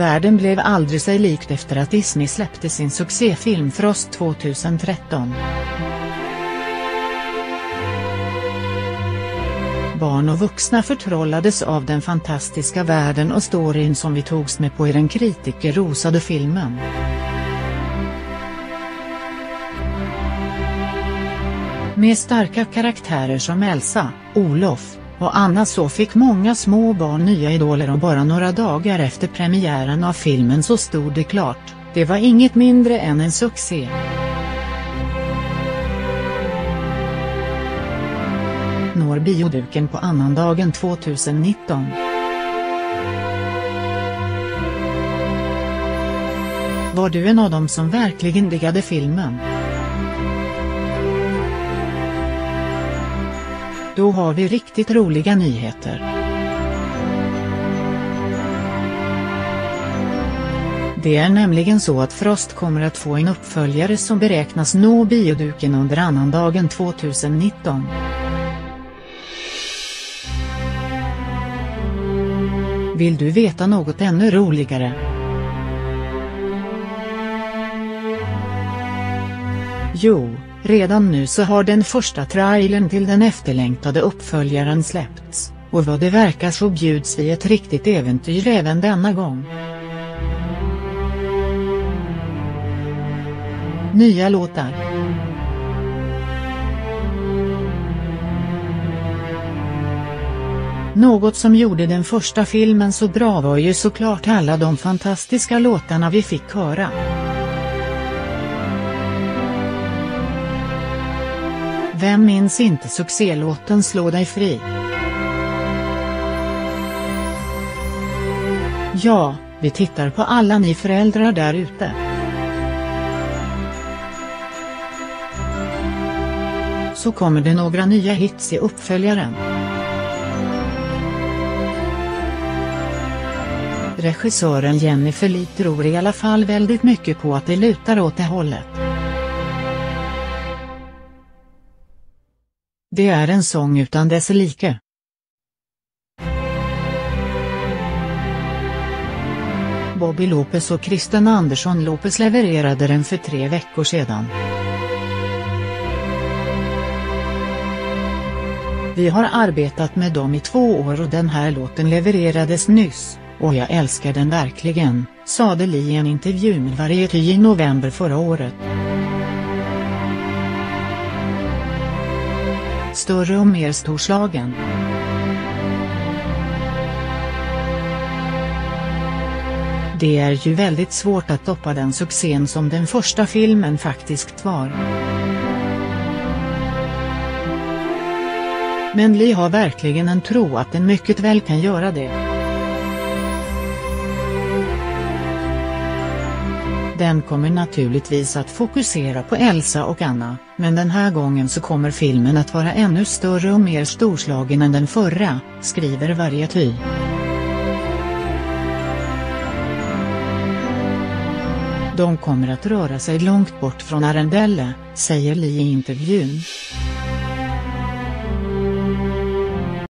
Världen blev aldrig sig likt efter att Disney släppte sin succéfilm Frost 2013. Barn och vuxna förtrollades av den fantastiska världen och storyn som vi togs med på i den kritikerrosade filmen. Med starka karaktärer som Elsa, Olof och Anna så fick många små barn nya idoler och bara några dagar efter premiären av filmen så stod det klart, det var inget mindre än en succé. Når bioduken på annandagen 2019. Var du en av dem som verkligen diggade filmen? Då har vi riktigt roliga nyheter. Det är nämligen så att Frost kommer att få en uppföljare som beräknas nå bioduken under annandagen 2019. Vill du veta något ännu roligare? Jo, redan nu så har den första trailern till den efterlängtade uppföljaren släppts, och vad det verkar så bjuds vi ett riktigt äventyr även denna gång. Nya låtar Något som gjorde den första filmen så bra var ju såklart alla de fantastiska låtarna vi fick höra. Vem minns inte succélåten Slå dig fri? Ja, vi tittar på alla ni föräldrar där ute. Så kommer det några nya hits i uppföljaren. Regissören Jennifer Lee tror i alla fall väldigt mycket på att det lutar åt det hållet. Det är en sång utan dess like. Bobby Lopez och Kristen Andersson Lopez levererade den för tre veckor sedan. Vi har arbetat med dem i två år och den här låten levererades nyss, och jag älskar den verkligen, sade Lee i en intervju med Variety i november förra året. Större och mer storslagen. Det är ju väldigt svårt att toppa den succén som den första filmen faktiskt var. Men Lee har verkligen en tro att den mycket väl kan göra det. Den kommer naturligtvis att fokusera på Elsa och Anna, men den här gången så kommer filmen att vara ännu större och mer storslagen än den förra, skriver Variety. De kommer att röra sig långt bort från Arendelle, säger Lee i intervjun.